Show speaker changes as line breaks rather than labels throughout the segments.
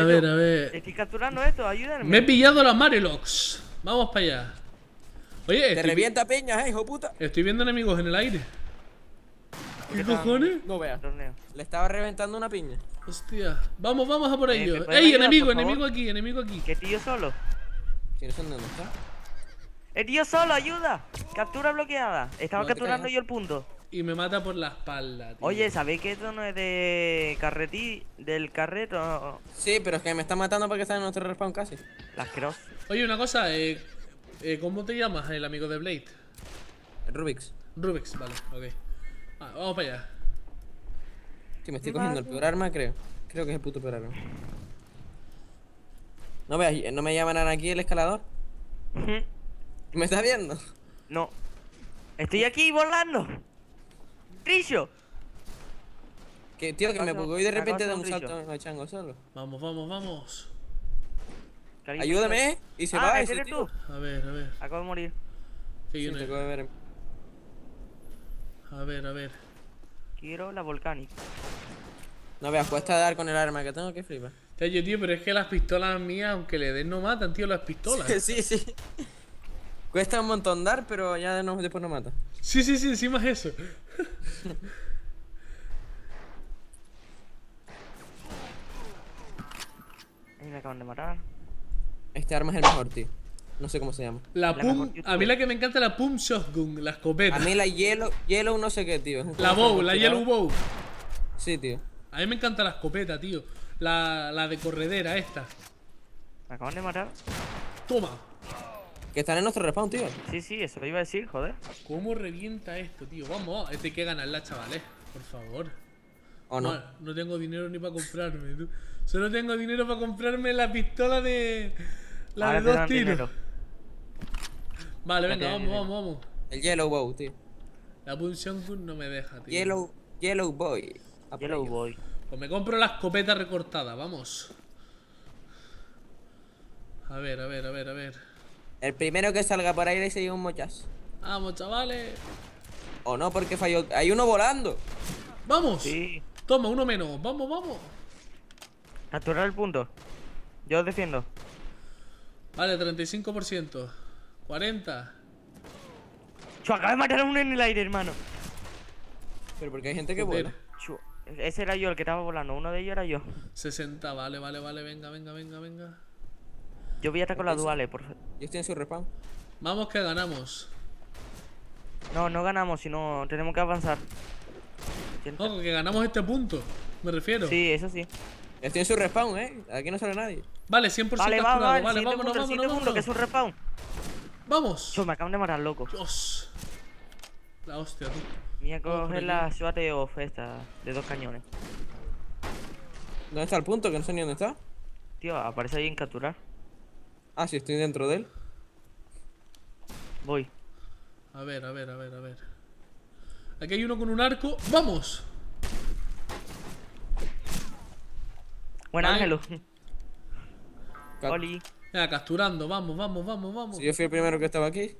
A ver, a ver.
Estoy capturando esto, ayúdame.
Me he pillado la Marilox. Vamos para allá. Oye,
Te
estoy,
revienta piñas, eh, hijo puta.
estoy viendo enemigos en el aire. ¿Qué cojones?
No veas.
Torneo.
Le estaba reventando una piña.
Hostia. Vamos, vamos a por
Eh,
ello.
¿me puedes
¡Ey,
ayudar,
enemigo, enemigo aquí, enemigo aquí!
¿Qué tío solo?
¿Quiénes son? ¿Dónde está?
¡El tío solo, ayuda! Captura bloqueada. Estaba
No
capturando yo el punto.
Y me mata por la espalda, tío.
Oye, ¿sabéis que esto no es de carretí, del carreto?
Sí, pero es que me está matando porque está en nuestro respawn casi.
Las cross.
Oye, una cosa, eh, eh, ¿cómo te llamas, el amigo de Blade?
Rubix.
Rubix, vale, ok. Ah, vamos para allá.
Sí, me estoy cogiendo el peor arma, creo. Creo que es el puto peor arma. No veas, no me llaman aquí el escalador. ¿Me estás viendo?
no. Estoy aquí volando. ¡Trillo!
Que tío, que me bugueo y de repente da un salto el chango solo.
Vamos, vamos, vamos.
Cariño,
Ayúdame. Y se
ah,
va
¿ese
tío.
tú?
A ver, a ver.
Acabo de morir.
Que
Sí,
yo
te
no-
acabo de ver.
A ver, a ver.
Quiero la volcánica.
No veas, cuesta dar con el arma que tengo que flipar.
Oye, tío, pero es que las pistolas mías, aunque le den, no matan, tío, las pistolas.
sí, sí. Cuesta un montón dar, pero ya no, después no mata.
Sí, sí, sí, encima es eso.
Ahí me acaban de matar.
Este arma es el mejor, tío. No sé cómo se llama.
La
La
pum, a mí la que me encanta es la pum shotgun, la escopeta.
A mí la yellow, yellow no sé qué, tío.
La bow, la yellow bow.
Sí, tío.
A mí me encanta la escopeta, tío. La, la de corredera, esta.
Me acaban de matar.
Toma.
Que están en nuestro respawn, tío.
Sí, sí, eso lo iba a decir, joder.
¿Cómo revienta esto, tío? Vamos, este hay que ganarla, chavales. Por favor.
¿O no?
No, no tengo dinero ni para comprarme, tú. Solo tengo dinero para comprarme la pistola de. La
Ahora
de dos tiros.
dinero.
Vale, venga, vamos,
dinero.
vamos, vamos.
El yellow bow, tío.
La shotgun no me deja, tío.
Yellow, yellow boy. A
Yellow
ello.
Boy.
Pues me compro la escopeta recortada, vamos. A ver, a ver, a ver, a ver.
El primero que salga por ahí le se lleva un mochazo.
Vamos, chavales.
O no, porque falló. Hay uno volando.
Vamos.
Sí.
Toma, uno menos. Vamos, vamos.
Capturar el punto. Yo os defiendo.
Vale, 35%. 40.
Chu, acaba de matar a uno en el aire, hermano.
Pero porque hay gente que
Joder.
vuela.
Ese era yo el que estaba volando. Uno de ellos era yo.
60, vale, vale, vale. Venga, venga, venga, venga.
Yo voy a estar con las duales, por favor.
Yo estoy en su respawn.
Vamos que ganamos.
No, no ganamos, sino tenemos que avanzar.
No, que ganamos este punto. Me refiero.
Sí, eso sí.
Estoy en su respawn, eh. Aquí no sale nadie.
Vale, 100%
Vale, va,
capturado.
va,
Vale, vámonos,
punto,
vámonos,
punto, que es
vámonos.
un respawn.
Vamos.
Chu, me acaban de matar, loco.
Dios. La hostia, tú.
Voy a
Vamos por
coger la SWAT off esta, de dos cañones.
¿Dónde está el punto? Que no sé ni dónde está.
Tío, aparece ahí en capturar.
Ah, sí, estoy dentro de él.
Voy.
A ver, a ver, a ver, a ver. Aquí hay uno con un arco. ¡Vamos!
Buen. Ángelo. Oli.
Venga, capturando. Vamos, vamos, vamos, vamos.
Si yo fui el primero que estaba aquí.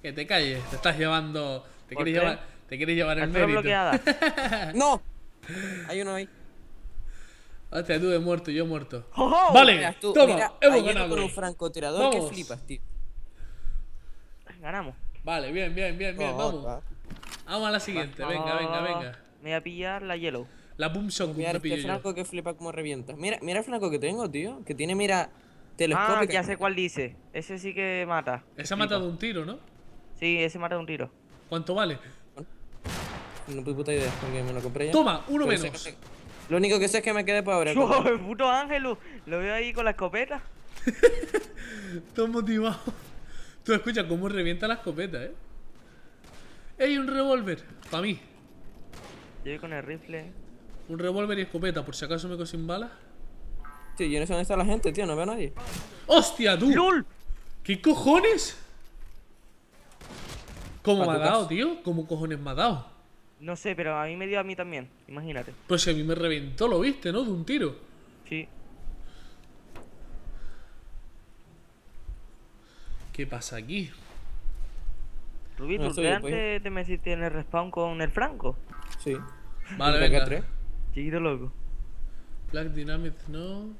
Que te calles. Te estás llevando. Te
¿Por
quieres
qué?
llevar. Te quieres llevar el mérito.
bloqueada.
¡No! Hay uno ahí.
Hostia, tú he muerto, yo he muerto.
¡Jojo!
Vale,
Mira tú,
toma,
mira,
hemos ganado.
con un francotirador que
Vamos.
flipas, tío.
Ganamos.
Vale, bien, bien, bien, bien,
No,
vamos.
va.
Vamos a la siguiente, venga, venga, venga.
Me voy a pillar la yellow.
La boom shotgun
Mira
me
este
pillo yo.
franco que flipa como revienta. Mira, mira el franco que tengo, tío. Que tiene mira
Ah,
telescópica.
ya sé cuál dice. Ese sí que mata.
Ese ha
Flipa.
matado un tiro, ¿no?
Sí, ese mata de un tiro.
¿Cuánto vale?
No tengo puta idea, porque me lo compré ya.
Toma, uno
Pero
menos.
Lo único que sé es que me quedé pobre.
¡Chu, el puto Ángelo! Lo veo ahí con la escopeta.
Todo motivado. Tú escuchas cómo revienta la escopeta, ¿eh? ¡Ey, un revólver! Para mí.
Yo voy con el rifle.
Un revólver y escopeta, por si acaso me cojo sin balas.
Tío, yo no sé dónde está la gente, tío. No veo a nadie.
¡Hostia, tú!
¡Lul!
¿Qué cojones? ¿Cómo me ha dado, tío? ¿Cómo cojones me ha dado?
No sé, pero a mí me dio a mí también. Imagínate.
Pues si a mí me reventó, lo viste, ¿no? De un tiro.
Sí.
¿Qué pasa aquí?
Rubí,
No,
¿tú
soy yo,
antes te metiste en el respawn con el Franco?
Sí.
Vale, venga.
tres.
Chiquito loco.
Black Dynamite no.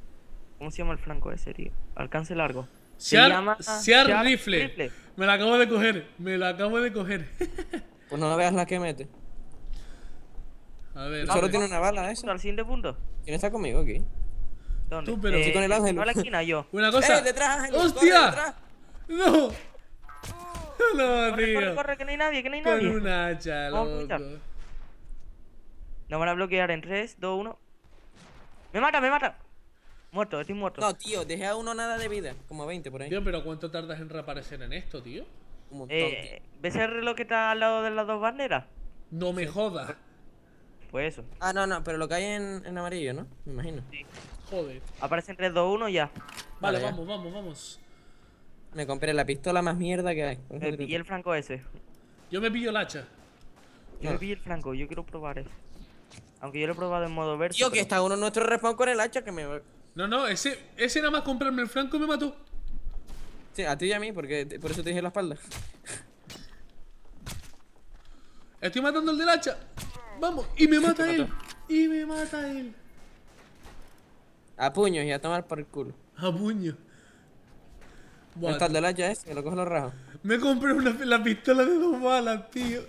¿Cómo se llama el flanco ese, tío? Alcance largo. Se
Sear,
llama
Sear
Sear
rifle.
Rifle.
Me la acabo de coger. Me la acabo de coger.
Pues no veas la que mete.
A ver.
Solo
a ver.
tiene una bala esa.
Al siguiente punto.
¿Quién está conmigo aquí?
¿Dónde?
Tú, pero-
eh,
Sí, con el ángel.
No la esquina, yo.
Una cosa.
¡Eh, detrás, Ángel! corre,
¡Hostia!
detrás!
¡No! No,
Corre,
tío.
corre, corre, que no hay nadie, que no hay
Con
nadie.
un hacha,
Vamos a
loco.
Nos van a bloquear en 3, 2, 1. ¡Me mata, me mata! Muerto, estoy muerto.
No, tío, dejé a uno nada de vida. Como 20 por ahí.
Tío, pero ¿cuánto tardas en reaparecer en esto, tío?
Un montón,
eh, ¿Ves el reloj que está al lado de las dos banderas?
No me jodas.
Pues eso.
Ah, no, no, pero lo que hay en, en amarillo, ¿no? Me imagino.
Joder.
Aparece en 3, 2, 1 ya.
Vale,
Vale, ya.
vamos, vamos, vamos.
Me compré la pistola más mierda que hay.
Me pillé el flanco ese.
Yo me pillo el hacha.
Yo me pillé el flanco, yo quiero probar eso. Aunque yo lo he probado en modo verso.
Tío, que
pero-
está uno en nuestro respawn con el hacha que me...
No, no, ese, ese nada más comprarme el flanco me mató.
Sí, a ti y a mí, porque te- por eso te dije la espalda.
Estoy matando el del hacha. Vamos. Y me mata él. Y me mata él.
A puños y a tomar por el culo.
A puño. Buah,
Está el del hacha ese, que lo coge los rajos.
me compré una, la pistola de dos balas, tío.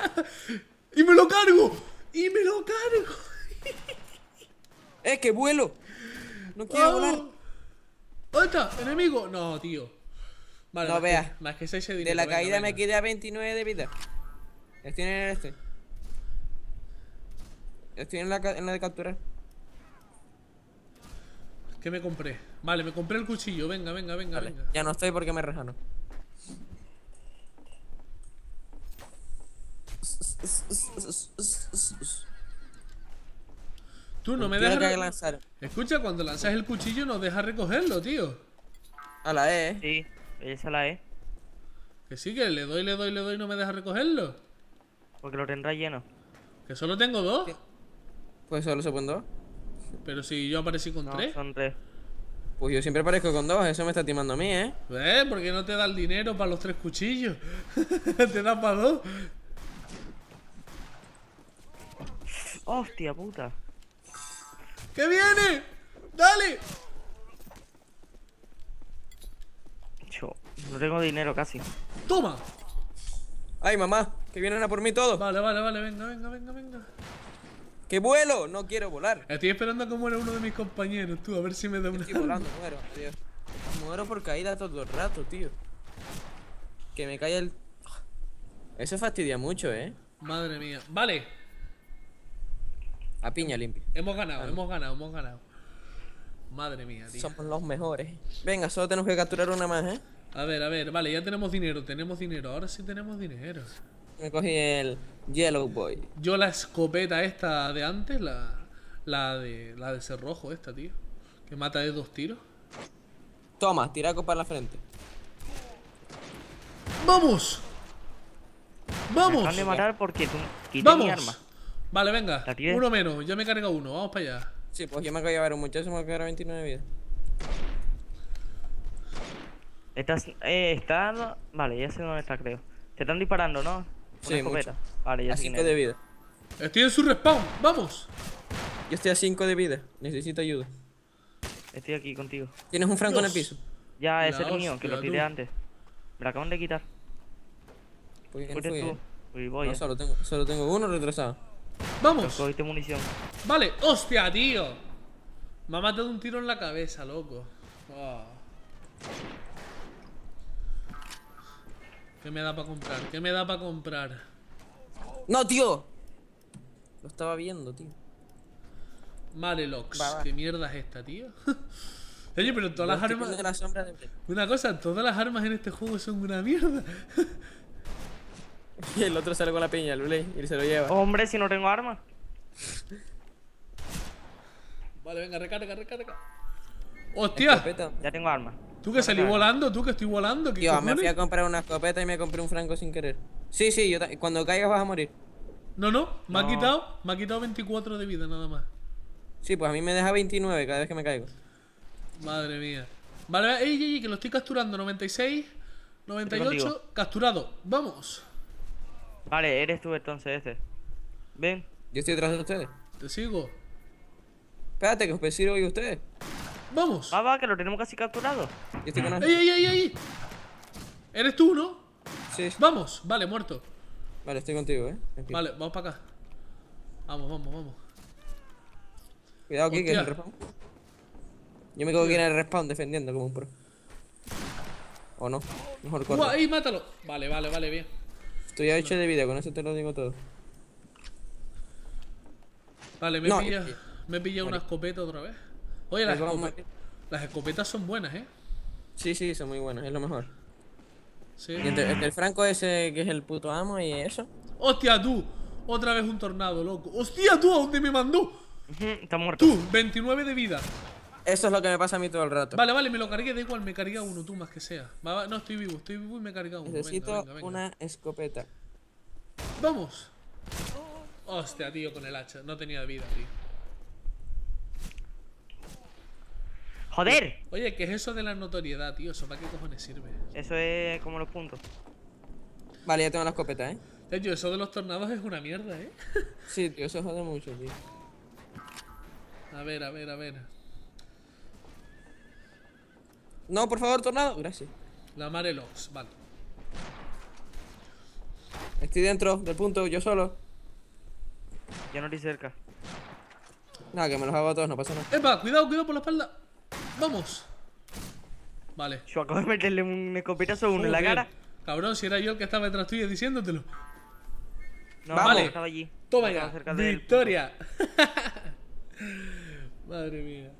y me lo cargo. Y me lo cargo.
¡Eh, que vuelo! No quiero volar.
Vamos. ¿Dónde está? ¿Enemigo? No, tío. Vale,
No
más que-
veas.
Más que ese
De
dinero.
la
venga,
caída me
venga.
quedé a 29 de vida. Estoy en el este. Estoy en la, en la de capturar.
¿Qué me compré? Vale, me compré el cuchillo. Venga, venga, venga,
Vale.
venga.
Ya no estoy porque me rejaron.
Tú no me dejas.
que
re-
lanzar.
Escucha, cuando lanzas el cuchillo no dejas recogerlo, tío.
A la E, eh.
Sí, esa la es.
Que sí, que le doy, le doy, le doy y no me deja recogerlo.
Porque lo tendrá lleno.
Que solo tengo dos.
Pues solo se ponen dos.
Pero si yo aparecí con
No,
tres.
son tres.
Pues yo siempre aparezco con dos, eso me está timando a mí, eh.
¿Ves? Porque no te da el dinero para los tres cuchillos. te da para dos.
¡Hostia puta!
¡Que viene! ¡Dale!
Yo no tengo dinero casi.
¡Toma!
Ay, mamá, que vienen a por mí todos.
Vale, vale, vale, venga, venga, venga, venga.
¡Que vuelo! No quiero volar.
Estoy esperando a que muera uno de mis compañeros, tú, a ver si me da una.
Estoy volando, muero. Adiós. Muero por caída todo el rato, tío. Que me cae el. Eso fastidia mucho, eh.
Madre mía. Vale,
A piña limpia.
hemos ganado, hemos ganado, hemos ganado. Madre mía, tío.
Somos los mejores. Venga, solo tenemos que capturar una más, eh.
A ver, a ver, vale, ya tenemos dinero, tenemos dinero. Ahora sí tenemos dinero.
Me cogí el Yellow Boy.
Yo la escopeta esta de antes, la, la de la de cerrojo esta, tío. Que mata de dos tiros.
Toma, tiraco para la frente.
¡Vamos!
Me
¡Vamos!
acaban de matar porque tú
¡Vamos!
mi arma.
Vale, venga. Uno menos, ya me carga uno, vamos para allá.
Sí, pues yo me acabo de llevar un muchacho, me voy a quedar a 29 vidas.
Estás, eh, está... Vale, ya sé dónde está, creo. Te están disparando, ¿no? Una
Sí,
escopeta. Vale, ya
A
sé
5
quién
de vida.
Estoy en su respawn, vamos.
Yo estoy a 5 de vida. Necesito ayuda.
Estoy aquí contigo.
¿Tienes un franco en el piso?
Ya, ese es mío, que lo tiré
tú.
antes. Me lo acaban de quitar.
Pues bien,
tú.
eh.
Uy, voy.
No,
eh.
solo tengo, solo tengo uno retrasado.
Vamos.
Cogiste munición.
Vale, hostia, tío. Me ha matado un tiro en la cabeza, loco. ¿Qué me da para comprar? ¿Qué me da para comprar?
¡No, tío! Lo estaba viendo, tío.
Marelox.
Va, va.
¿Qué mierda es esta, tío? Oye, pero todas las armas...
la sombra de...
Una cosa, todas las armas en este juego son una mierda.
Y el otro sale con la piña, el Blade, y se lo lleva.
Hombre, si no tengo armas.
Vale, venga, recarga, recarga. ¡Hostia!
Escopeta.
Ya tengo armas.
Tú que salí volando, tú que estoy volando. ¿qué
Tío, me fui a comprar una escopeta y me compré un franco sin querer. Sí, sí, yo cuando caigas vas a morir.
No, no, me ha quitado, me ha quitado 24 de vida nada más.
Sí, pues a mí me deja 29 cada vez que me caigo.
Madre mía. Vale, ey, ey, ey, que lo estoy capturando. 96, 98,
contigo.
capturado. Vamos.
Vale, eres tú entonces ese. Ven.
Yo estoy detrás de ustedes.
Te sigo.
Espérate, que os persigo hoy ustedes.
Vamos.
Va, va, que lo tenemos casi capturado.
Estoy con
¡Ey, ey, ey, ey! ¿Eres tú, no?
Sí.
Vamos. Vale, muerto.
Vale, estoy contigo, eh. Tranquilo.
Vale, vamos para acá. Vamos, vamos, vamos.
Cuidado aquí, que es el respawn. Yo me quedo aquí en el respawn defendiendo como un pro. O no. Mejor corre.
¡Ahí, mátalo! Vale, vale, vale, bien.
Estoy ya hecho de vida, con eso te lo digo todo.
Vale, me
No,
pillado,
es
me he pillado una escopeta otra vez. Oye, las, escopetas son buenas, ¿eh?
Sí, sí, son muy buenos, es lo mejor.
Sí.
Y entre, entre el Franco ese que es el puto amo y eso.
¡Hostia, tú! Otra vez un tornado, loco. ¡Hostia, tú! ¿A dónde me mandó?
Está muerto.
Tú, 29 de vida.
Eso es lo que me pasa a mí todo el rato.
Vale, vale, me lo cargué, da igual, me carga uno, tú más que sea. Va, va, no, estoy vivo, estoy vivo y me carga uno. Venga,
Necesito
venga, venga.
una escopeta.
Vamos. Hostia, tío, con el hacha. No tenía vida, tío.
¡Joder!
Oye, ¿qué es eso de la notoriedad, tío? ¿Eso para qué cojones sirve?
Eso es como los puntos.
Vale, ya tengo la escopeta, ¿eh?
De hecho, eso de los tornados es una mierda, ¿eh?
Sí, tío, eso jode mucho, tío.
A ver, a ver, a ver.
No, por favor, tornado. Gracias.
La Marelox, vale.
Estoy dentro del punto, yo solo.
Yo no estoy cerca.
Nada, que me los hago a todos, no pasa nada.
¡Epa! Cuidado, cuidado por la espalda. Vamos. Vale.
Yo acabo de meterle un escopetazo a uno en la cara.
Cabrón, si era yo el que estaba detrás tuyo diciéndotelo.
No,
Vale.
no, estaba allí.
Toma ya. Victoria. Madre mía.